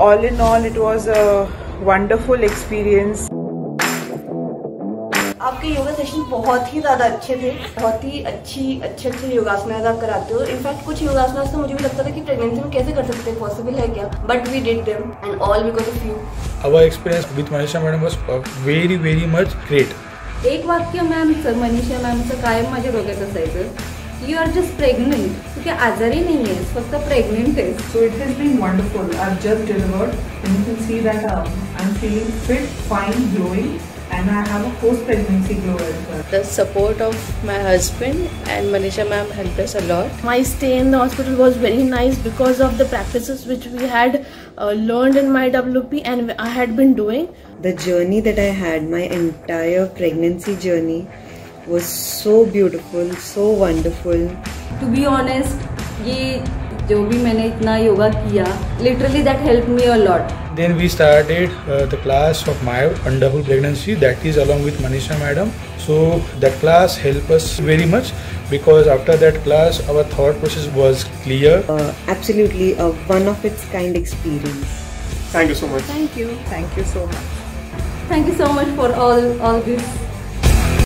all in all, it was a wonderful experience. आपके yoga session बहुत ही ज़्यादा अच्छे थे बहुत ही अच्छी अच्छे अच्छे योगासनास आप कराते हो इनफैक्ट कुछ योगासनास तो मुझे भी लगता था कि प्रेगनेंसी में कैसे कर सकते हैं पॉसिबल है क्या but we did them and all because of you experience with Manisha madam was uh, very very much great. एक वाक्य मॅमचं मनीषा मॅमचं कायम माझ्या डोक्यात असायचं यू आर जस्ट प्रेग्नंट तू काही आजारी नाही आहेस फक्त प्रेग्नेंट आहेस So it has been wonderful. I've just delivered, and you can see that um, I'm feeling fit, fine, glowing, and I have a post-pregnancy glow as well. The support of my husband and Manisha ma'am helped us a lot. My stay in the hospital was very nice because of the practices which we had uh, learned in my WP and I had been doing. The journey that I had, my entire pregnancy journey, was so beautiful, so wonderful. To be honest ये जो भी मैंने इतना योगा किया literally that help me a lot Then we started uh, the class of my wonderful pregnancy that is along with Manisha madam. So that class helped us very much because after that class our thought process was clear. Uh, absolutely a one of its kind experience. Thank you so much. Thank you. Thank you so much. Thank you so much for all all this